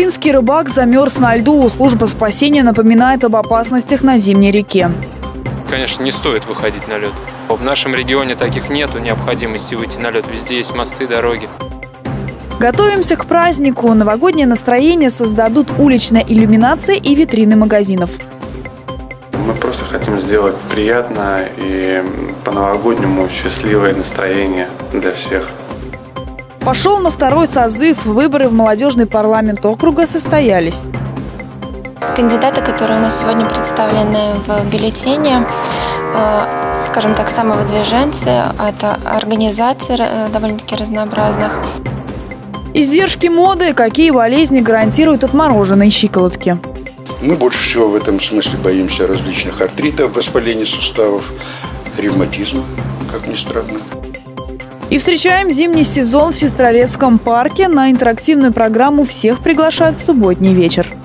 Клинский рыбак замерз на льду. Служба спасения напоминает об опасностях на зимней реке. Конечно, не стоит выходить на лед. В нашем регионе таких нету необходимости выйти на лед. Везде есть мосты, дороги. Готовимся к празднику. Новогоднее настроение создадут уличная иллюминация и витрины магазинов. Мы просто хотим сделать приятно и по-новогоднему счастливое настроение для всех. Пошел на второй созыв. Выборы в молодежный парламент округа состоялись. Кандидаты, которые у нас сегодня представлены в бюллетене, э, скажем так, самовыдвиженцы, это организации э, довольно-таки разнообразных. Издержки моды, какие болезни гарантируют отмороженные щиколотки. Мы больше всего в этом смысле боимся различных артритов, воспаления суставов, ревматизма, как ни странно. И встречаем зимний сезон в Сестрорецком парке. На интерактивную программу всех приглашают в субботний вечер.